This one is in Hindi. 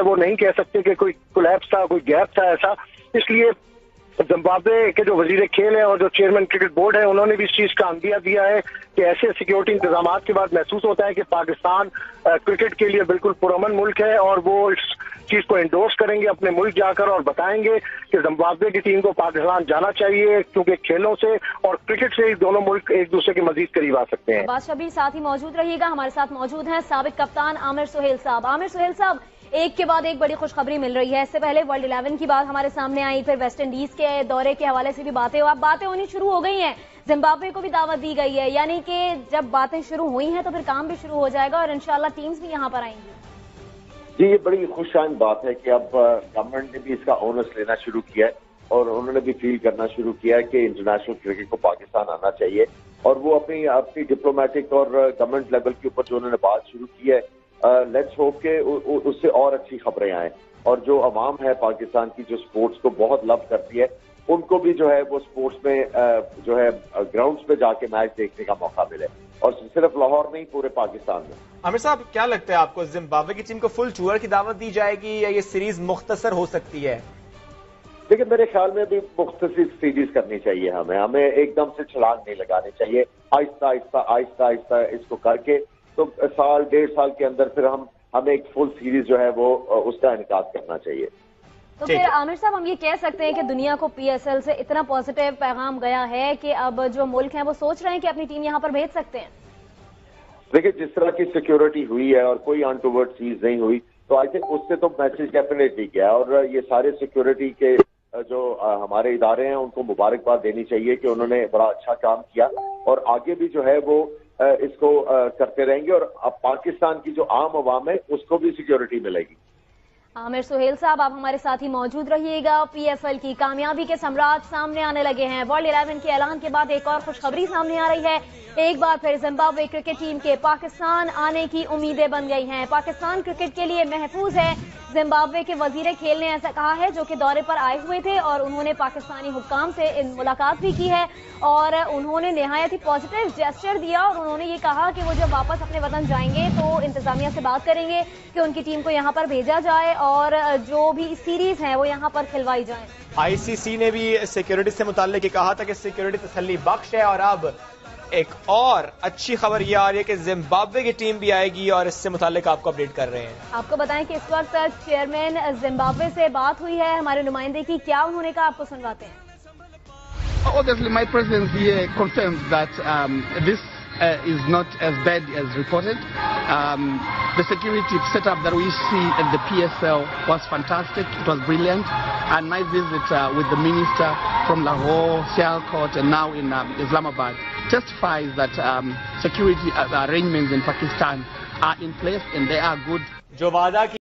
है, वो नहीं कह सकते कि कोई कोलैप्स था, कोई गैप था ऐसा। इसलिए जिम्बाब्वे के जो वज़ीर खेल है और जो चेयरमैन क्रिकेट बोर्ड है, उन्होंने भी इस चीज़ का अंदिया दिया है कि ऐसे सिक्योरिटी इंतज़ाम के बाद महसूस होता है कि पाकिस्तान क्रिकेट के लिए बिल्कुल पुरमन मुल्क है और वो इस चीज़ को इंडोर्स करेंगे, अपने मुल्क जाकर और बताएँगे कि जिम्बाब्वे की टीम को पाकिस्तान जाना चाहिए, क्योंकि खेलों से और क्रिकेट से दोनों मुल्क एक दूसरे के मजीद करीब आ सकते हैं। बादशाह भी साथ ही मौजूद रहिएगा, हमारे साथ मौजूद हैं सबक कप्तान आमिर सुहेल साहब। आमिर सुहेल साहब एक के बाद एक बड़ी खुशखबरी मिल रही है। इससे पहले वर्ल्ड इलेवन की बात हमारे सामने आई, फिर वेस्ट इंडीज के दौरे के हवाले से भी बातें अब बातें होनी शुरू हो गई हैं। जिम्बाब्वे को भी दावत दी गई है। यानी कि जब बातें शुरू हुई हैं तो फिर काम भी शुरू हो जाएगा और इंशाल्लाह टीम्स भी यहाँ पर आएँगी। जी, ये बड़ी खुशाइन बात है कि अब गवर्नमेंट ने भी इसका ओनर्स लेना शुरू किया है और उन्होंने भी फील करना शुरू किया है कि इंटरनेशनल क्रिकेट को पाकिस्तान आना चाहिए। और वो अपनी अपनी डिप्लोमेटिक और गवर्नमेंट लेवल के ऊपर जो उन्होंने बात शुरू की है लेट्स होप के उससे और अच्छी खबरें आए। और जो अवाम है पाकिस्तान की जो स्पोर्ट्स को बहुत लव करती है उनको भी जो है वो स्पोर्ट्स में जो है ग्राउंड्स पे जाके मैच देखने का मौका मिले। और सिर्फ़ लाहौर नहीं पूरे पाकिस्तान में। आमिर साहब क्या लगता है आपको जिम्बाब्वे की टीम को फुल टूर की दावत दी जाएगी या ये सीरीज़ मुख्तसर हो सकती है? देखिए मेरे ख्याल में भी मुख्तर सीरीज़ करनी चाहिए हमें। हमें एकदम से छलांग नहीं लगानी चाहिए। आहिस्ता आहिस्ता आहिस्ता आहिस्ता इसको करके तो साल डेढ़ साल के अंदर फिर हम हमें एक फुल सीरीज़ जो है वो उसका इनका करना चाहिए। तो फिर आमिर साहब हम ये कह सकते हैं कि दुनिया को पीएसएल से इतना पॉजिटिव पैगाम गया है कि अब जो मुल्क हैं वो सोच रहे हैं कि अपनी टीम यहाँ पर भेज सकते हैं। देखिए जिस तरह की सिक्योरिटी हुई है और कोई अनटूवर्ड चीज़ नहीं हुई तो आई थिंक उससे तो मैसेज डेफिनेटली गया और ये सारे सिक्योरिटी के जो हमारे इदारे हैं उनको मुबारकबाद देनी चाहिए कि उन्होंने बड़ा अच्छा काम किया। और आगे भी जो है वो इसको करते रहेंगे और अब पाकिस्तान की जो आम आवाम है, उसको भी सिक्योरिटी मिलेगी। आमिर सुहेल साहब, आप हमारे साथ ही मौजूद रहिएगा। पीएफएल की कामयाबी के सम्राट सामने आने लगे हैं। वर्ल्ड इलेवन के ऐलान के बाद एक और खुशखबरी सामने आ रही है। एक बार फिर जिम्बाब्वे क्रिकेट टीम के पाकिस्तान आने की उम्मीदें बन गई हैं। पाकिस्तान क्रिकेट के लिए महफूज है। जिम्बाब्वे के वज़ीर खेल ने ऐसा कहा है, जो कि दौरे पर आए हुए थे और उन्होंने पाकिस्तानी हुक्काम से इन मुलाकात भी की है और उन्होंने नहायत ही पॉजिटिव जेस्टर दिया और उन्होंने ये कहा कि वो जब वापस अपने वतन जाएँगे तो इंतजामिया से बात करेंगे कि उनकी टीम को यहाँ पर भेजा जाए और जो भी सीरीज़ है वो यहाँ पर खिलवाई जाए। आईसीसी ने भी सिक्योरिटी से मुतालिक कहा था कि सिक्योरिटी तसली बख्श है और अब एक और अच्छी खबर यह आ रही है कि जिम्बाब्वे की टीम भी आएगी और इससे मुतालिक आपको अपडेट कर रहे हैं आपको बताएँ कि इस वक्त चेयरमैन जिम्बाब्वे से बात हुई है हमारे नुमाइंदे की क्या उन्होंने कहा आपको सुनवाते हैं Obviously, my presence here confirms that um, this uh, is not as bad as reported. Um, the security setup that we see at the PSL was fantastic. It was brilliant. And my visit uh, with the minister from Lahore, Sialkot, and now in um, Islamabad testifies that um, security uh, arrangements in Pakistan are in place and they are good.